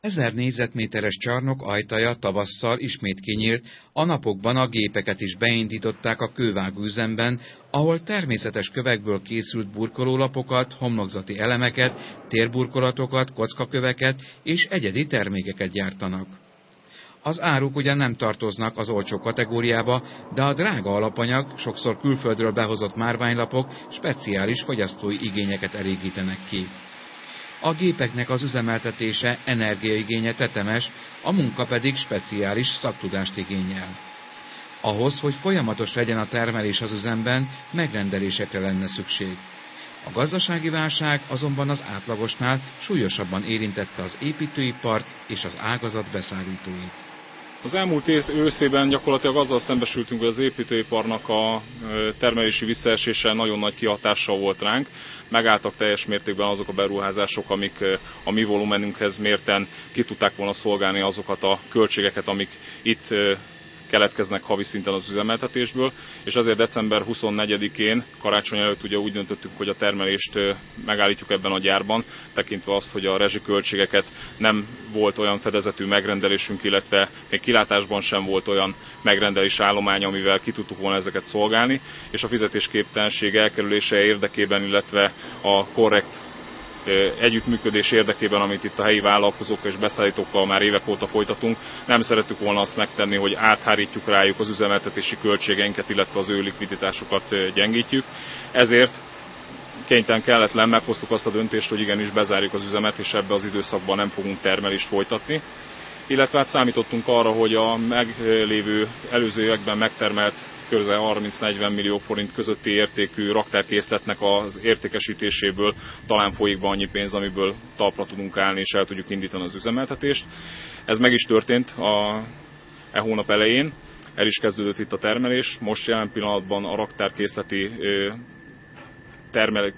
Ezer négyzetméteres csarnok ajtaja tavasszal ismét kinyílt, a napokban a gépeket is beindították a kővágűzemben, ahol természetes kövekből készült burkolólapokat, homlokzati elemeket, térburkolatokat, kockaköveket és egyedi termékeket gyártanak. Az áruk ugyan nem tartoznak az olcsó kategóriába, de a drága alapanyag, sokszor külföldről behozott márványlapok speciális fogyasztói igényeket elégítenek ki. A gépeknek az üzemeltetése energiaigénye tetemes, a munka pedig speciális szaktudást igényel. Ahhoz, hogy folyamatos legyen a termelés az üzemben, megrendelésekre lenne szükség. A gazdasági válság azonban az átlagosnál súlyosabban érintette az építőipart és az ágazat beszállítóit. Az elmúlt őszében gyakorlatilag azzal szembesültünk, hogy az építőiparnak a termelési visszaesése nagyon nagy kihatással volt ránk. Megálltak teljes mértékben azok a beruházások, amik a mi volumenünkhez mérten ki tudták volna szolgálni azokat a költségeket, amik itt keletkeznek havi szinten az üzemeltetésből, és azért december 24-én, karácsony előtt ugye úgy döntöttük, hogy a termelést megállítjuk ebben a gyárban, tekintve azt, hogy a rezsiköltségeket nem volt olyan fedezetű megrendelésünk, illetve még kilátásban sem volt olyan megrendelés állomány, amivel ki tudtuk volna ezeket szolgálni, és a fizetésképtelenség elkerülése érdekében, illetve a korrekt együttműködés érdekében, amit itt a helyi vállalkozókkal és beszállítókkal már évek óta folytatunk, nem szerettük volna azt megtenni, hogy áthárítjuk rájuk az üzemeltetési költségeinket, illetve az ő likviditásukat gyengítjük. Ezért kénytelen kelletlen meghoztuk azt a döntést, hogy igenis bezárjuk az üzemet, és ebbe az időszakban nem fogunk termelést folytatni. Illetve hát számítottunk arra, hogy a meglévő előző években megtermelt közel 30-40 millió forint közötti értékű raktárkészletnek az értékesítéséből talán folyik be annyi pénz, amiből talpra tudunk állni és el tudjuk indítani az üzemeltetést. Ez meg is történt a, e hónap elején, el is kezdődött itt a termelés. Most jelen pillanatban a raktárkészleti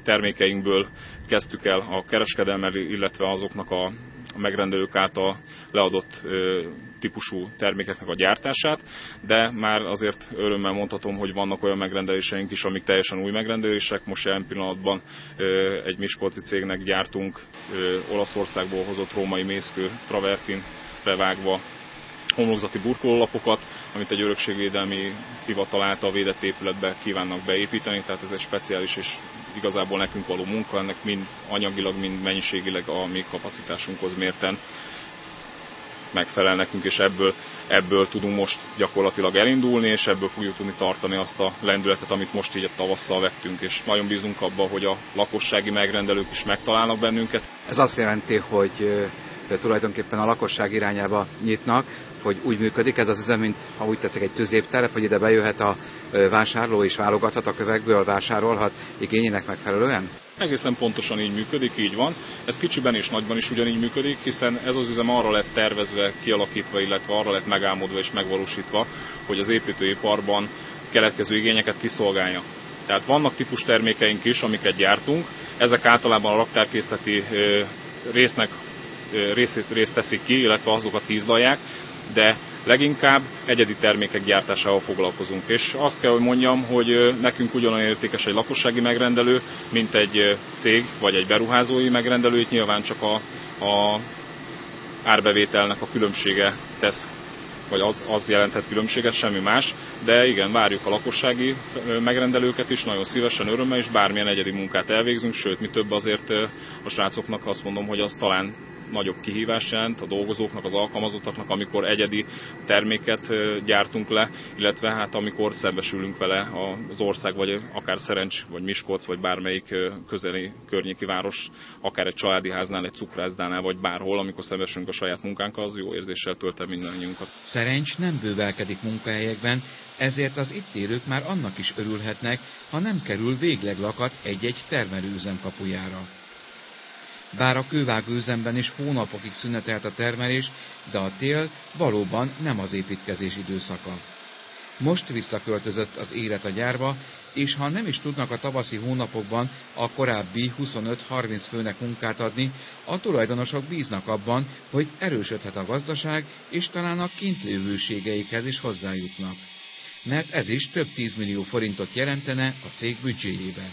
termékeinkből kezdtük el a kereskedelmet, illetve azoknak a megrendelők által leadott típusú termékeknek a gyártását, de már azért örömmel mondhatom, hogy vannak olyan megrendeléseink is, amik teljesen új megrendelések. Most jelen pillanatban egy Miskolci cégnek gyártunk Olaszországból hozott római mészkő travertin bevágva homlokzati burkolólapokat, amit egy örökségvédelmi hivatal által védett épületbe kívánnak beépíteni, tehát ez egy speciális és igazából nekünk való munka, ennek mind anyagilag, mind mennyiségileg a mi kapacitásunkhoz mérten megfelel nekünk, és ebből, ebből tudunk most gyakorlatilag elindulni, és ebből fogjuk tudni tartani azt a lendületet, amit most így a tavasszal vettünk, és nagyon bízunk abba, hogy a lakossági megrendelők is megtalálnak bennünket. Ez azt jelenti, hogy tulajdonképpen a lakosság irányába nyitnak, hogy úgy működik ez az üzem, mint ha úgy tetszik egy tüzéptelep, hogy ide bejöhet a vásárló és válogathat a kövekből, vásárolhat igényének megfelelően? Egészen pontosan így működik, így van. Ez kicsiben és nagyban is ugyanígy működik, hiszen ez az üzem arra lett tervezve, kialakítva, illetve arra lett megálmodva és megvalósítva, hogy az építőiparban keletkező igényeket kiszolgálja. Tehát vannak típus termékeink is, amiket gyártunk, ezek általában a raktárkészleti résznek részét, részt teszik ki, illetve azokat hízlalják, de leginkább egyedi termékek gyártásával foglalkozunk. És azt kell, hogy mondjam, hogy nekünk ugyanolyan értékes egy lakossági megrendelő, mint egy cég vagy egy beruházói megrendelő, itt nyilván csak a, a árbevételnek a különbsége tesz vagy az, az jelenthet különbséget, semmi más, de igen, várjuk a lakossági megrendelőket is, nagyon szívesen, örömmel, és bármilyen egyedi munkát elvégzünk, sőt, mi több azért a srácoknak azt mondom, hogy az talán nagyobb kihívás jelent a dolgozóknak, az alkalmazottaknak, amikor egyedi terméket gyártunk le, illetve hát amikor szembesülünk vele az ország, vagy akár Szerencs, vagy Miskolc, vagy bármelyik közeli környéki város, akár egy családi háznál, egy cukrászdánál, vagy bárhol, amikor szembesülünk a saját munkánkkal, az jó érzéssel tölt el mindannyiunkat. Szerencs nem bővelkedik munkahelyekben, ezért az itt élők már annak is örülhetnek, ha nem kerül végleg lakat egy-egy termelőüzem kapujára. Bár a kővágőüzemben is hónapokig szünetelt a termelés, de a tél valóban nem az építkezés időszaka. Most visszaköltözött az élet a gyárba, és ha nem is tudnak a tavaszi hónapokban a korábbi 25-30 főnek munkát adni, a tulajdonosok bíznak abban, hogy erősödhet a gazdaság, és talán a kintlévőségeikhez is hozzájutnak. Mert ez is több 10 millió forintot jelentene a cég büdzséjébe.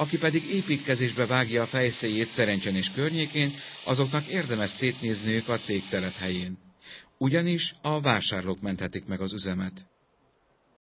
Aki pedig építkezésbe vágja a fejszéjét Szerencsen és környékén, azoknak érdemes szétnézniük a cég telephelyén. Ugyanis a vásárlók menthetik meg az üzemet.